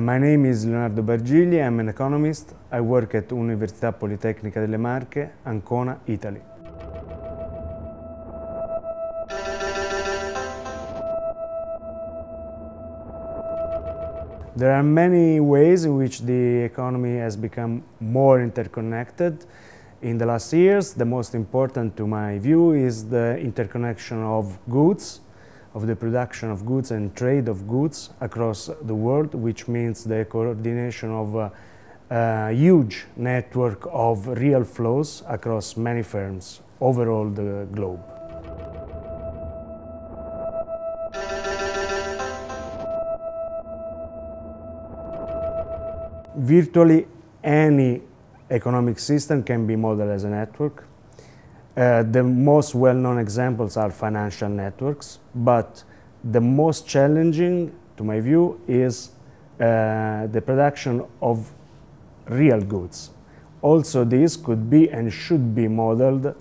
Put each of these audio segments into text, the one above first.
My name is Leonardo Bargigli, I'm an economist. I work at Università Politecnica delle Marche, Ancona, Italy. There are many ways in which the economy has become more interconnected. In the last years, the most important to my view is the interconnection of goods, of the production of goods and trade of goods across the world, which means the coordination of a, a huge network of real flows across many firms over all the globe. Virtually any economic system can be modeled as a network. Uh, the most well-known examples are financial networks, but the most challenging, to my view, is uh, the production of real goods. Also, this could be and should be modeled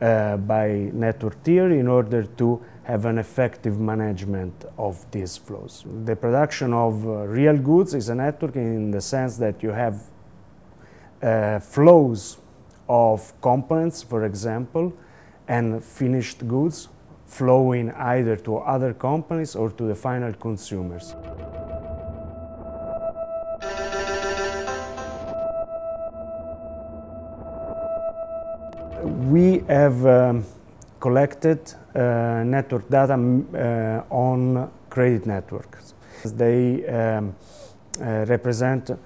uh, by network theory in order to have an effective management of these flows. The production of uh, real goods is a network in the sense that you have uh, flows of components, for example, and finished goods flowing either to other companies or to the final consumers. We have um, collected uh, network data uh, on credit networks. They um, uh, represent uh,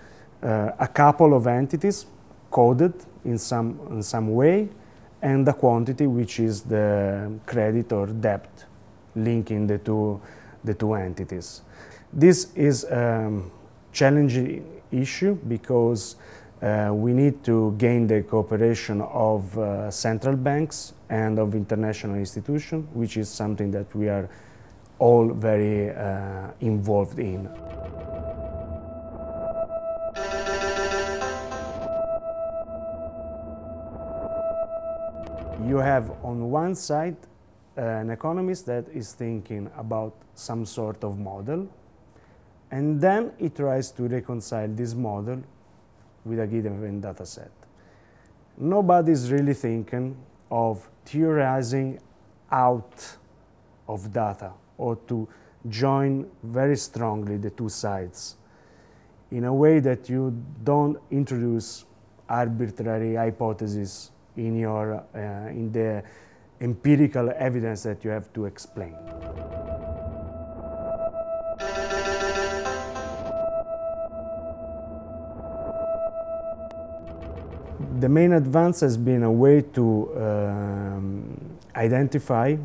a couple of entities coded in some, in some way and the quantity which is the credit or debt linking the two, the two entities. This is a challenging issue because uh, we need to gain the cooperation of uh, central banks and of international institutions, which is something that we are all very uh, involved in. You have on one side uh, an economist that is thinking about some sort of model, and then he tries to reconcile this model with a given data set. Nobody is really thinking of theorizing out of data or to join very strongly the two sides in a way that you don't introduce arbitrary hypotheses in, your, uh, in the empirical evidence that you have to explain. The main advance has been a way to um, identify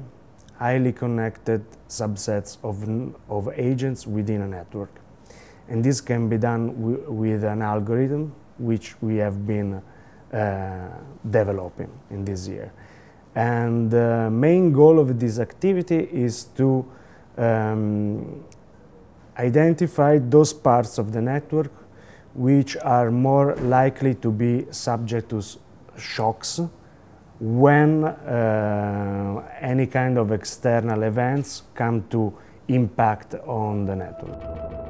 highly connected subsets of, of agents within a network. And this can be done with an algorithm which we have been developing in this year. And the main goal of this activity is to um, identify those parts of the network which are more likely to be subject to shocks when uh, any kind of external events come to impact on the network.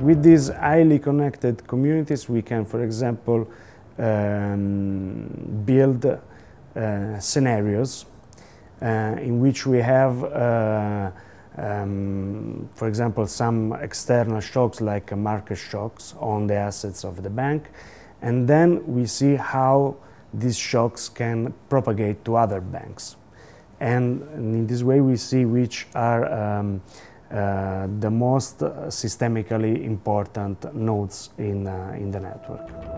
With these highly connected communities, we can, for example, um, build uh, scenarios uh, in which we have, uh, um, for example, some external shocks like market shocks on the assets of the bank, and then we see how these shocks can propagate to other banks. And in this way, we see which are um, the most systemically important nodes in, uh, in the network.